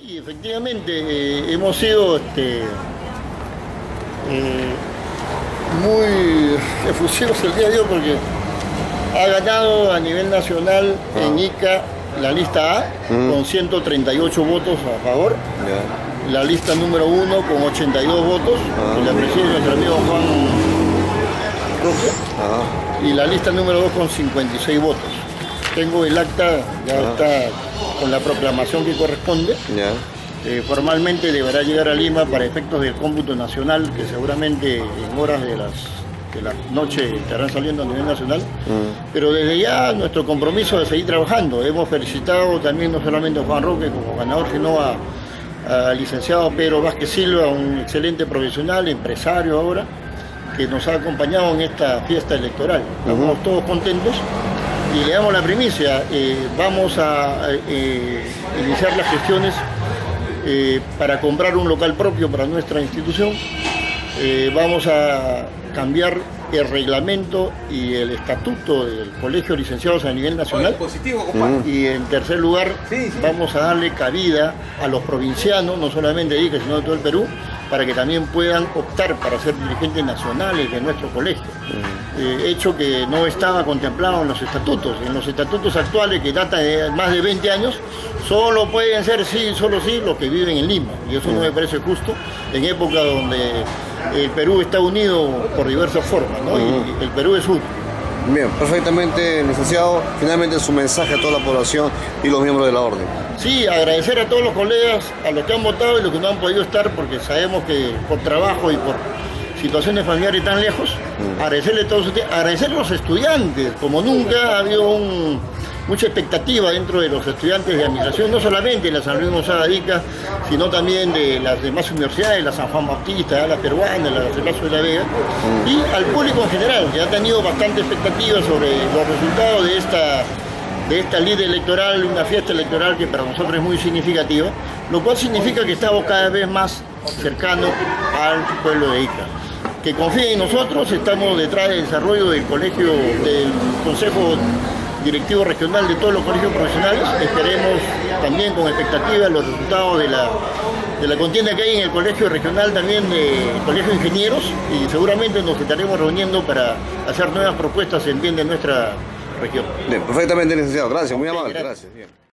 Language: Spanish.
Sí, efectivamente, eh, hemos sido este, eh, muy efusivos el día de hoy porque ha ganado a nivel nacional en ICA la lista A con 138 votos a favor, Ya. la lista número 1 con 82 votos, que la preside nuestro amigo Juan Roque, Ajá. y la lista número 2 con 56 votos. Tengo el acta, ya Ah. está con la proclamación que corresponde. Eh, formalmente deberá llegar a Lima para efectos del cómputo nacional, que seguramente en horas de las de la noche estarán saliendo a nivel nacional. Mm. Pero desde ya nuestro compromiso de seguir trabajando. Hemos felicitado también no solamente a Juan Roque como ganador, sino a- al licenciado Pedro Vázquez Silva, un excelente profesional, empresario ahora, que nos ha acompañado en esta fiesta electoral. Estamos todos contentos y le damos la primicia. eh, vamos a eh, iniciar las gestiones eh, para comprar un local propio para nuestra institución. Eh, vamos a cambiar el reglamento y el estatuto del Colegio de Licenciados a nivel nacional. Positivo, compadre. Y en tercer lugar, Sí, sí. vamos a darle cabida a los provincianos, no solamente de Ica, sino de todo el Perú, para que también puedan optar para ser dirigentes nacionales de nuestro colegio. Eh, hecho que no estaba contemplado en los estatutos. En los estatutos actuales, que datan de más de 20 años, solo pueden ser sí, solo sí, los que viven en Lima. Y eso no me parece justo en época donde el Perú está unido por diversas formas, ¿no? Y el Perú es uno. Bien, perfectamente, licenciado. Finalmente su mensaje a toda la población y los miembros de la orden. Sí, agradecer a todos los colegas, a los que han votado y los que no han podido estar, porque sabemos que por trabajo y por situaciones familiares tan lejos, agradecerle a todos ustedes, agradecer a los estudiantes, como nunca ha habido un- mucha expectativa dentro de los estudiantes de administración, no solamente de la San Luis Gonzaga Ica, sino también de las demás universidades, la San Juan Bautista, la peruana, la Cerlazo de la Vega, y al público en general, que ha tenido bastante expectativa sobre los resultados de esta de esta ley electoral, una fiesta electoral que para nosotros es muy significativa, lo cual significa que estamos cada vez más cercanos al pueblo de Ica. Que confíen en nosotros, estamos detrás del desarrollo del colegio, del Consejo Directivo Regional de todos los colegios profesionales. Esperemos también con expectativa los resultados de la, de la contienda que hay en el colegio regional también del Colegio de Ingenieros y seguramente nos estaremos reuniendo para hacer nuevas propuestas en bien de nuestra región. Bien, perfectamente, licenciado. Gracias, muy amable. gracias.